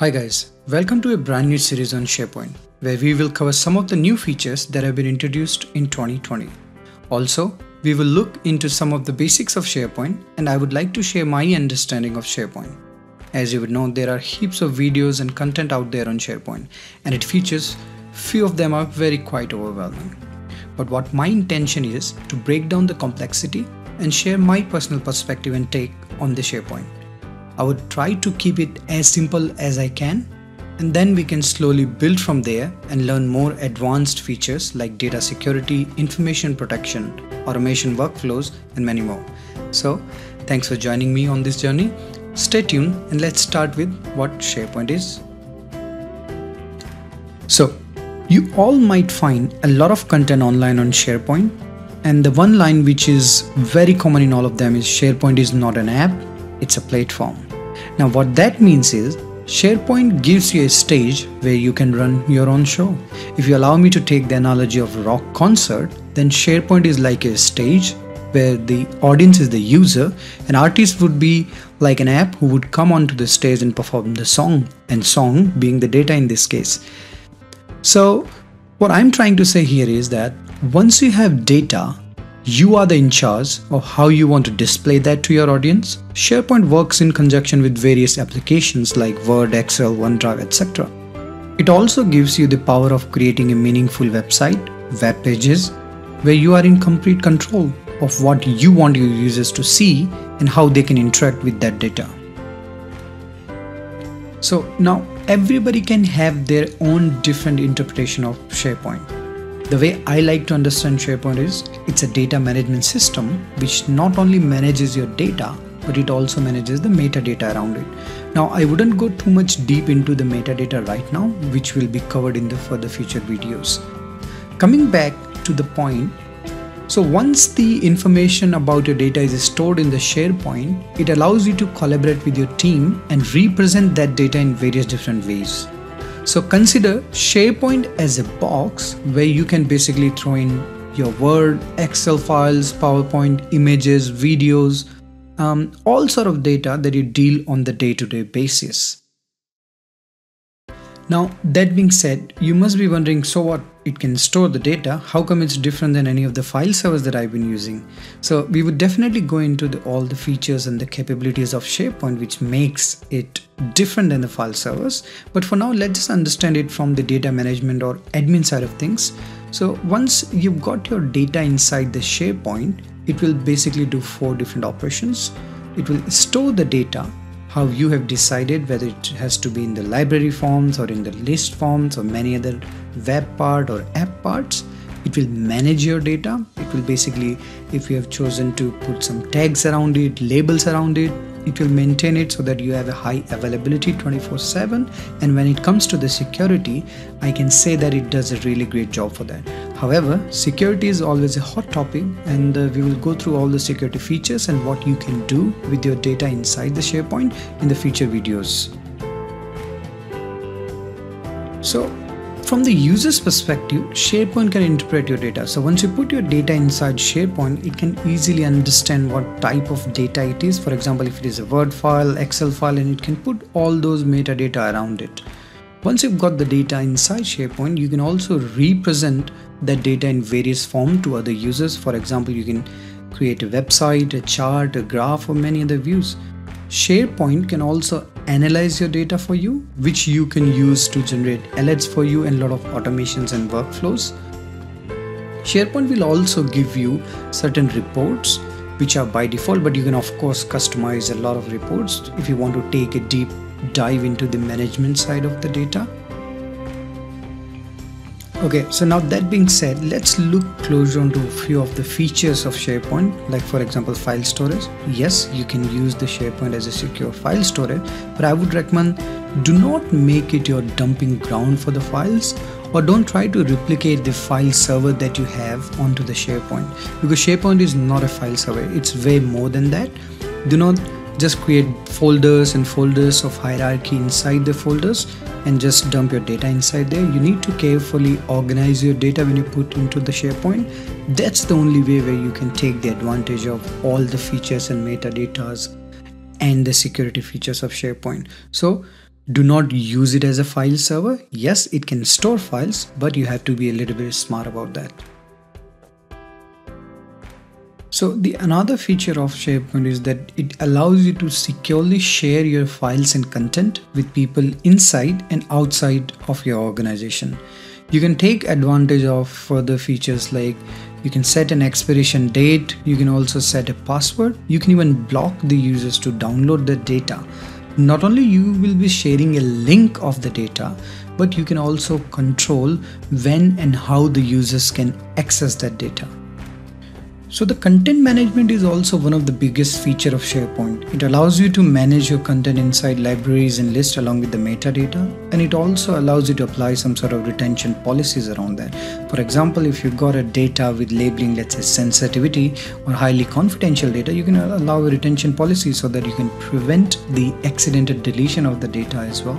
Hi guys, welcome to a brand new series on SharePoint, where we will cover some of the new features that have been introduced in 2020. Also, we will look into some of the basics of SharePoint and I would like to share my understanding of SharePoint. As you would know, there are heaps of videos and content out there on SharePoint and it features few of them are very quite overwhelming. But what my intention is to break down the complexity and share my personal perspective and take on the SharePoint. I would try to keep it as simple as I can and then we can slowly build from there and learn more advanced features like data security, information protection, automation workflows, and many more. So, thanks for joining me on this journey. Stay tuned and let's start with what SharePoint is. So, you all might find a lot of content online on SharePoint, and the one line which is very common in all of them is SharePoint is not an app, it's a platform. Now, what that means is SharePoint gives you a stage where you can run your own show. If you allow me to take the analogy of rock concert, then SharePoint is like a stage where the audience is the user, an artist would be like an app who would come onto the stage and perform the song, and song being the data in this case. So, what I'm trying to say here is that once you have data, you are the in charge of how you want to display that to your audience. SharePoint works in conjunction with various applications like Word, Excel, OneDrive, etc. It also gives you the power of creating a meaningful website, web pages, where you are in complete control of what you want your users to see and how they can interact with that data. So now everybody can have their own different interpretation of SharePoint. The way I like to understand SharePoint is it's a data management system which not only manages your data but it also manages the metadata around it. Now I wouldn't go too much deep into the metadata right now which will be covered in the further future videos. Coming back to the point so once the information about your data is stored in the SharePoint, it allows you to collaborate with your team and represent that data in various different ways. So consider SharePoint as a box where you can basically throw in your Word, Excel files, PowerPoint, images, videos, um, all sort of data that you deal on the day-to-day -day basis. Now, that being said, you must be wondering, so what? It can store the data. How come it's different than any of the file servers that I've been using? So we would definitely go into the, all the features and the capabilities of SharePoint, which makes it different than the file servers. But for now, let's just understand it from the data management or admin side of things. So once you've got your data inside the SharePoint, it will basically do four different operations. It will store the data how you have decided whether it has to be in the library forms or in the list forms or many other web part or app parts. It will manage your data. It will basically if you have chosen to put some tags around it labels around it it will maintain it so that you have a high availability 24 7 and when it comes to the security i can say that it does a really great job for that. However security is always a hot topic and uh, we will go through all the security features and what you can do with your data inside the sharepoint in the future videos. So from the user's perspective, SharePoint can interpret your data. So once you put your data inside SharePoint, it can easily understand what type of data it is. For example, if it is a Word file, Excel file, and it can put all those metadata around it. Once you've got the data inside SharePoint, you can also represent that data in various form to other users. For example, you can create a website, a chart, a graph, or many other views. SharePoint can also analyze your data for you, which you can use to generate alerts for you and a lot of automations and workflows. SharePoint will also give you certain reports which are by default, but you can of course customize a lot of reports if you want to take a deep dive into the management side of the data. Okay, so now that being said, let's look closer into a few of the features of SharePoint, like for example, file storage. Yes, you can use the SharePoint as a secure file storage, but I would recommend do not make it your dumping ground for the files or don't try to replicate the file server that you have onto the SharePoint because SharePoint is not a file server, it's way more than that. Do not just create folders and folders of hierarchy inside the folders and just dump your data inside there you need to carefully organize your data when you put into the sharepoint that's the only way where you can take the advantage of all the features and metadatas and the security features of sharepoint so Do not use it as a file server. Yes, it can store files, but you have to be a little bit smart about that. So the another feature of SharePoint is that it allows you to securely share your files and content with people inside and outside of your organization. You can take advantage of further features like you can set an expiration date, you can also set a password, you can even block the users to download the data. Not only you will be sharing a link of the data, but you can also control when and how the users can access that data. So the content management is also one of the biggest feature of SharePoint. It allows you to manage your content inside libraries and lists along with the metadata and it also allows you to apply some sort of retention policies around that. For example, if you've got a data with labeling let's say sensitivity or highly confidential data, you can allow a retention policy so that you can prevent the accidental deletion of the data as well.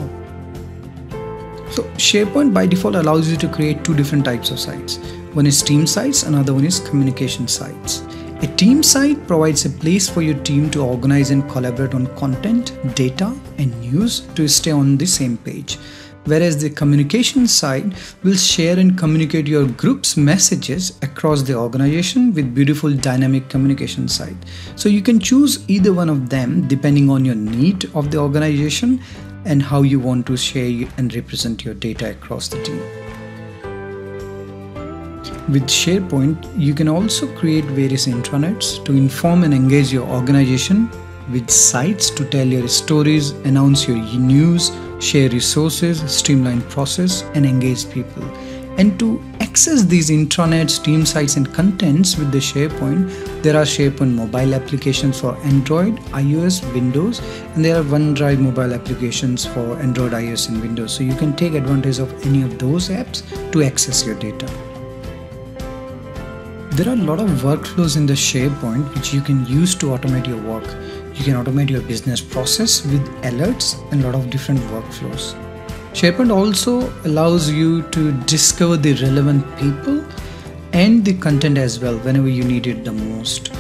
So SharePoint by default allows you to create two different types of sites. One is team sites, another one is communication sites. A team site provides a place for your team to organize and collaborate on content, data, and news to stay on the same page. Whereas the communication site will share and communicate your group's messages across the organization with beautiful dynamic communication site. So you can choose either one of them depending on your need of the organization and how you want to share and represent your data across the team. With SharePoint, you can also create various intranets to inform and engage your organization with sites to tell your stories, announce your news, share resources, streamline process, and engage people. And to access these intranets, team sites, and contents with the SharePoint, there are SharePoint mobile applications for Android, iOS, Windows, and there are OneDrive mobile applications for Android, iOS, and Windows. So you can take advantage of any of those apps to access your data. There are a lot of workflows in the SharePoint which you can use to automate your work. You can automate your business process with alerts and a lot of different workflows. SharePoint also allows you to discover the relevant people and the content as well whenever you need it the most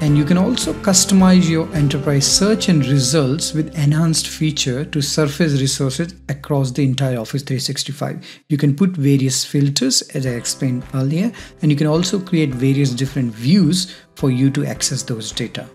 and you can also customize your enterprise search and results with enhanced feature to surface resources across the entire office 365 you can put various filters as i explained earlier and you can also create various different views for you to access those data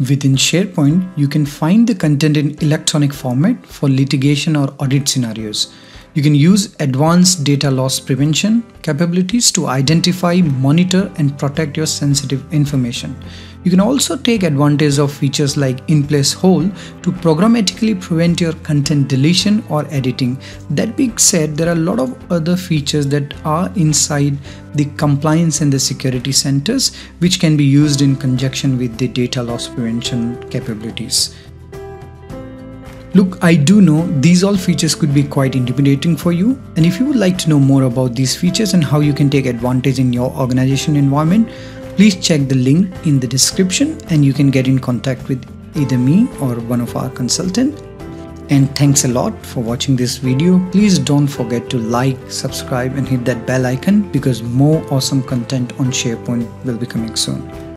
Within SharePoint, you can find the content in electronic format for litigation or audit scenarios. You can use advanced data loss prevention capabilities to identify, monitor, and protect your sensitive information. You can also take advantage of features like in place hold to programmatically prevent your content deletion or editing. That being said, there are a lot of other features that are inside the compliance and the security centers, which can be used in conjunction with the data loss prevention capabilities. Look, I do know these all features could be quite intimidating for you. And if you would like to know more about these features and how you can take advantage in your organization environment, please check the link in the description and you can get in contact with either me or one of our consultant. And thanks a lot for watching this video. Please don't forget to like, subscribe and hit that bell icon because more awesome content on SharePoint will be coming soon.